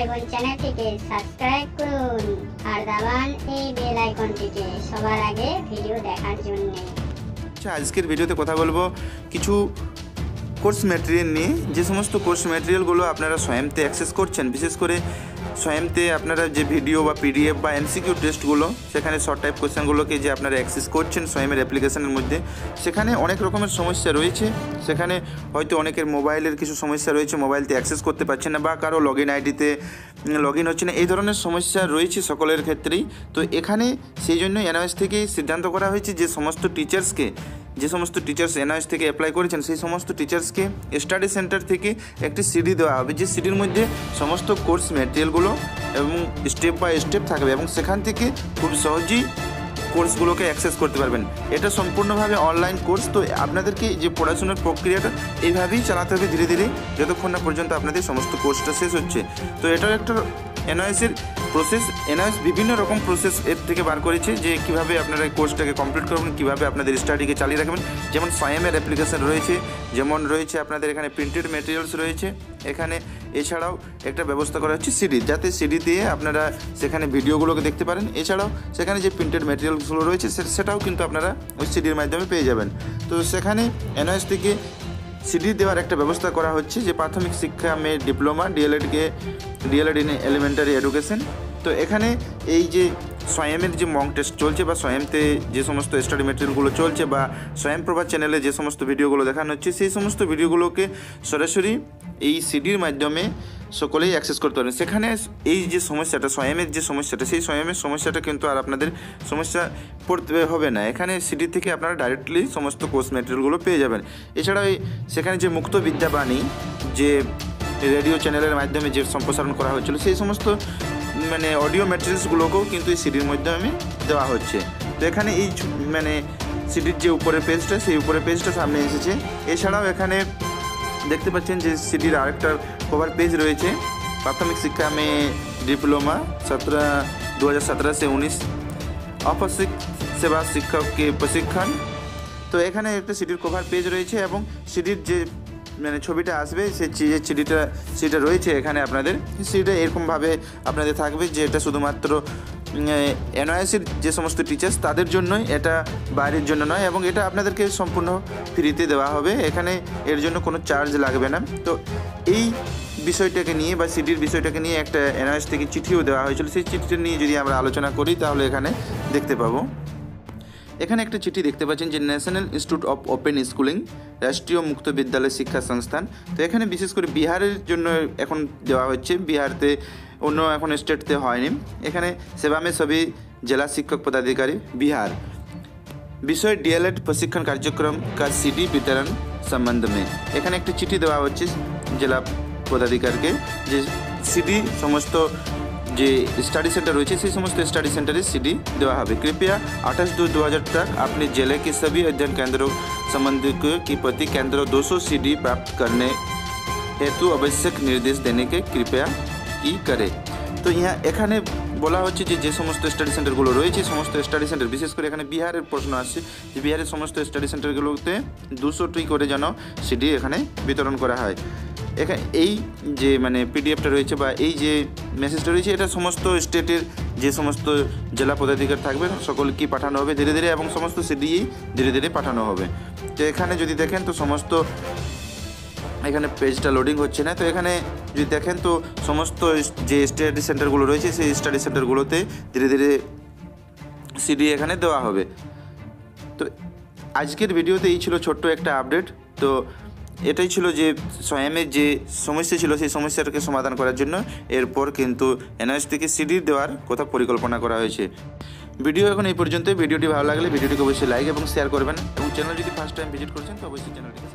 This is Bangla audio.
আইকন চ্যানেলটিকে সাবস্ক্রাইব করুন। আর দাবান এই বেল আইকনটিকে সবার আগে ভিডিও দেখার জন্য। আচ্ছা আজকের ভিডিওতে কথা বলব। কিছু কোর্স ম্যাটেরিয়াল নিয়ে যে সমস্ত কোর্স ম্যাটেরিয়ালগুলো আপনারা স্বয়ংতে অ্যাক্সেস করছেন, বিশেষ করে স্বয়ংতে আপনারা যে ভিডিও বা পিডিএফ বা এমসিকিউ টেস্টগুলো সেখানে শর্ট টাইপ কোয়েশ্চেনগুলোকে যে আপনারা অ্যাক্সেস করছেন স্বয়মের অ্যাপ্লিকেশনের মধ্যে, সেখানে অনেক রকমের সমস্যা রয়েছে। সেখানে হয়তো অনেকের মোবাইলের কিছু সমস্যা রয়েছে, মোবাইলতে অ্যাক্সেস করতে পারছেন না বা কারও লগ ইন আইডিতে লগ ইন হচ্ছে না, এই ধরনের সমস্যা রয়েছে সকলের ক্ষেত্রেই। তো এখানে সেই জন্য এনওএস থেকেই সিদ্ধান্ত করা হয়েছে যে সমস্ত টিচার্সকে যে সমস্ত টিচার্স এনআইএস থেকে অ্যাপ্লাই করেছেন, সেই সমস্ত টিচার্সকে স্টাডি সেন্টার থেকে একটি সিডি দেওয়া হবে। যে সিডির মধ্যে সমস্ত কোর্স ম্যাটেরিয়ালগুলো এবং স্টেপ বাই স্টেপ থাকবে এবং সেখান থেকে খুব সহজেই কোর্সগুলোকে অ্যাক্সেস করতে পারবেন। এটা সম্পূর্ণভাবে অনলাইন কোর্স তো আপনাদেরকে যে পড়াশোনার প্রক্রিয়াটা এইভাবেই চালাতে হবে ধীরে ধীরে, যতক্ষণ না পর্যন্ত আপনাদের সমস্ত কোর্সটা শেষ হচ্ছে। তো এটাও একটা এনআইএসের প্রসেস এনআইএস বিভিন্ন রকম প্রসেস এর থেকে বার করেছে যে কীভাবে আপনারা এই কোর্সটাকে কমপ্লিট করবেন, কীভাবে আপনাদের স্টাডিকে চালিয়ে রাখবেন। যেমন সায়েমের অ্যাপ্লিকেশন রয়েছে, যেমন রয়েছে আপনাদের এখানে প্রিন্টেড মেটেরিয়ালস রয়েছে, এখানে এছাড়াও একটা ব্যবস্থা করা হচ্ছে সিডি যাতে সিডি দিয়ে আপনারা সেখানে ভিডিওগুলোকে দেখতে পারেন। এছাড়াও সেখানে যে প্রিন্টেড মেটেরিয়ালসগুলো রয়েছে সেটাও কিন্তু আপনারা ওই সিডির মাধ্যমে পেয়ে যাবেন। তো সেখানে এনআইএস থেকে সিডি দেওয়ার একটা ব্যবস্থা করা হচ্ছে যে প্রাথমিক শিক্ষা মে ডিপ্লোমা ডিএলএডকে ডিএলএড ইন এলিমেন্টারি এডুকেশন তো এখানে এই যে স্বয়ামের যে মং টেস্ট চলছে বা স্বয়ামতে যে সমস্ত স্টাডি মেটেরিয়ালগুলো চলছে বা স্বয়ংপ্রভা চ্যানেলে যে সমস্ত ভিডিওগুলো দেখানো হচ্ছে, সেই সমস্ত ভিডিওগুলোকে সরাসরি এই সিডির মাধ্যমে সকলেই অ্যাক্সেস করতে পারেন সেখানে এই যে সমস্যাটা, স্বয়মের যে সমস্যাটা, সেই স্বয়মের সমস্যাটা কিন্তু আর আপনাদের সমস্যা পড়তে হবে না। এখানে সিডি থেকে আপনারা ডাইরেক্টলি সমস্ত কোর্স ম্যাটেরিয়ালগুলো পেয়ে যাবেন। এছাড়াও সেখানে যে মুক্ত বিদ্যাবাণী, যে রেডিও চ্যানেলের মাধ্যমে যে সম্প্রসারণ করা হয়েছিল সেই সমস্ত মানে অডিও ম্যাটেরিয়ালসগুলোকেও কিন্তু এই সিডির মাধ্যমে দেওয়া হচ্ছে। তো এখানে এই মানে সিডির যে উপরের পেজটা সেই উপরের পেজটা সামনে এসেছে। এছাড়াও এখানে দেখতে পাচ্ছেন যে সিটির আরেকটা কভার পেজ রয়েছে। প্রাথমিক শিক্ষা মে ডিপ্লোমা সতেরো দু হাজার সতেরো সে উনিশ। অপশিক সেবা শিক্ষককে প্রশিক্ষণ। তো এখানে একটা সিটির কভার পেজ রয়েছে এবং সিটির যে মানে ছবিটা আসবে সেই যে সিটিটা, সেটা রয়েছে এখানে আপনাদের। সিডিটা এরকমভাবে আপনাদের থাকবে যে এটা শুধুমাত্র এনওয়াইসির যে সমস্ত টিচার্স তাদের জন্যই এটা বাইরের জন্য নয় এবং এটা আপনাদেরকে সম্পূর্ণ ফ্রিতে দেওয়া হবে। এখানে এর জন্য কোনো চার্জ লাগবে না। তো এই বিষয়টাকে নিয়ে বা সিডির বিষয়টাকে নিয়ে একটা এনআইএস থেকে চিঠিও দেওয়া হয়েছিল। সেই চিঠিটা নিয়ে যদি আমরা আলোচনা করি, তাহলে এখানে দেখতে পাবো। এখানে একটা চিঠি দেখতে পাচ্ছেন যে national institute of open schooling, রাষ্ট্রীয় মুক্ত বিদ্যালয় শিক্ষা সংস্থান। তো এখানে বিশেষ করে বিহারের জন্য এখন দেওয়া হচ্ছে। বিহারতে অন্য এখন স্টেটতে হয়নি। এখানে সেবামে সবই জেলা শিক্ষক পদাধিকারী, বিহার। বিষয় ডিএলএড প্রশিক্ষণ কার্যক্রম का সিডি বিতরণ সম্বন্ধ में এখানে একটি চিঠি দেওয়া হচ্ছে জেলা পদাধিকারকে যে সিডি সমস্ত যে স্টাডি সেন্টার রয়েছে সেই সমস্ত স্টাডি সেন্টারে সিডি দেওয়া হবে कृपया अठाईस दो दो हज़ार तक अपने ज़िले के सभी अध्ययन केंद्रों संबंधित के प्रति केंद्रों 200 सीडी प्राप्त करने हेतु आवश्यक निर्देश देने के कृपया की करें তো ইহা এখানে বলা হচ্ছে যে যে সমস্ত স্টাডি সেন্টারগুলো রয়েছে সমস্ত স্টাডি সেন্টার বিশেষ করে এখানে বিহারের প্রশ্ন আসছে যে বিহারের সমস্ত স্টাডি সেন্টারগুলোতে দুশোটি করে যেন সিডি এখানে বিতরণ করা হয় এখানে এই যে মানে পিডিএফটা রয়েছে বা এই যে মেসেজটা রয়েছে, এটা সমস্ত স্টেটের যে সমস্ত জেলা পদাধিকার থাকবে, সকলকেই পাঠানো হবে ধীরে ধীরে এবং সমস্ত সিডি ধীরে ধীরে পাঠানো হবে। তো এখানে যদি দেখেন তো সমস্ত, এখানে পেজটা লোডিং হচ্ছে না। তো এখানে যদি দেখেন তো সমস্ত যে স্টাডি সেন্টারগুলো রয়েছে, সেই স্টাডি সেন্টারগুলোতে ধীরে ধীরে সিডি এখানে দেওয়া হবে। তো আজকের ভিডিওতে এই ছিল ছোট্ট একটা আপডেট তো এটাই ছিল যে স্বয়ামের যে সমস্যা ছিল, সেই সমস্যাটাকে সমাধান করার জন্য এরপর কিন্তু এনআইএস থেকে সিডি দেওয়ার কথা পরিকল্পনা করা হয়েছে। ভিডিও এখন এই পর্যন্ত ভিডিওটি ভালো লাগলে ভিডিওটিকে অবশ্যই লাইক এবং শেয়ার করবেন। এবং চ্যানেল যদি ফার্স্ট টাইম ভিজিট করছেন, তো অবশ্যই চ্যানেলটিকে